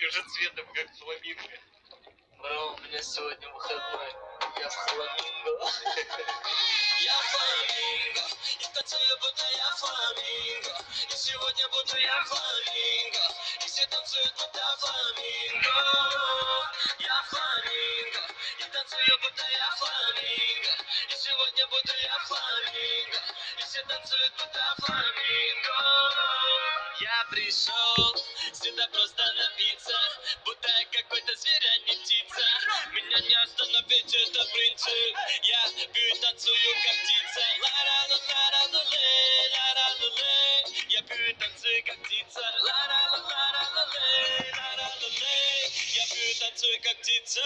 И уже цветом, как фламинго. Бро, у меня сегодня выходной. Я фламинго. Я фламинго. И танцую, будто я фламинго. И сегодня буду я фламинго. И все танцуют, будто фламинго. Я фламинго. И танцую, будто я фламинго. И сегодня буду я фламинго. И все танцуют, будто фламинго. Я пришел птица. Ла-ра-ла-ла-ла-ле, ла-ра-ла-ле. Я пью и танцую, как птица. Ла-ра-ла-ла-ла-ле, ла-ра-ла-ле. Я пью и танцую, как птица.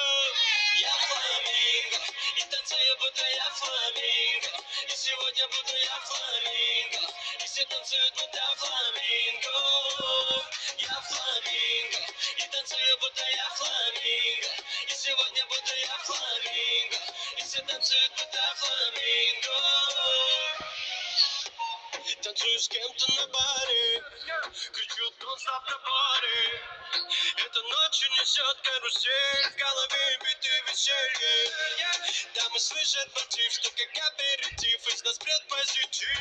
Я фламинго, и танцую, будто я фламинго. И сегодня буду я фламинго. И все танцуют, будто фламинго. Будто я фламинго. И сегодня буду я фламинго. И все танцуют, будто фламинго. Танцую с кем-то на баре, кричу don't stop the party. Эта ночь несет карусель, в голове биты веселье. Дамы слышат мотив, что как аперитив из нас прет позитив.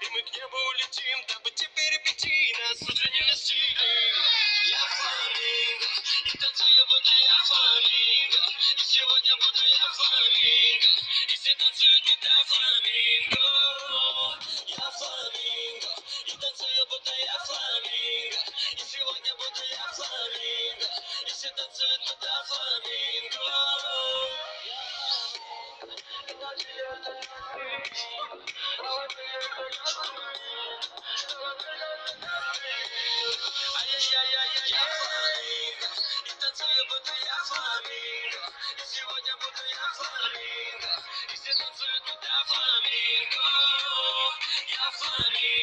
И мы к небу улетим, дабы теперь пяти сегодня буду фламинго, и